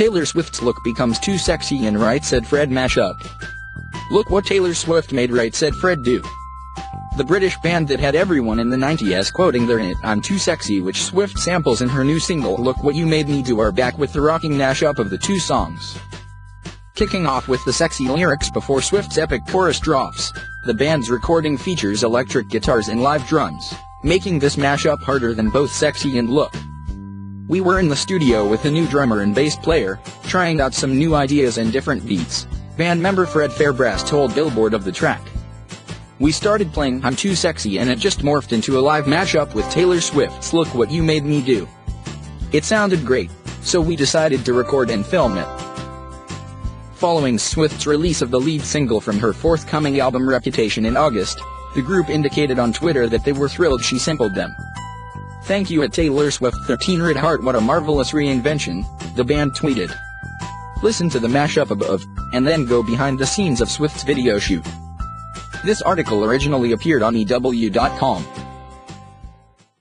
Taylor Swift's look becomes too sexy and right said Fred mashup. Look what Taylor Swift made right said Fred do. The British band that had everyone in the 90s quoting their hit I'm Too Sexy which Swift samples in her new single Look What You Made Me Do are back with the rocking mashup of the two songs. Kicking off with the sexy lyrics before Swift's epic chorus drops, the band's recording features electric guitars and live drums, making this mashup harder than both sexy and look. We were in the studio with a new drummer and bass player, trying out some new ideas and different beats, band member Fred Fairbrass told Billboard of the track. We started playing I'm Too Sexy and it just morphed into a live mashup with Taylor Swift's Look What You Made Me Do. It sounded great, so we decided to record and film it. Following Swift's release of the lead single from her forthcoming album Reputation in August, the group indicated on Twitter that they were thrilled she sampled them. Thank you at Taylor Swift 13 Red Heart what a marvelous reinvention, the band tweeted. Listen to the mashup above, and then go behind the scenes of Swift's video shoot. This article originally appeared on EW.com.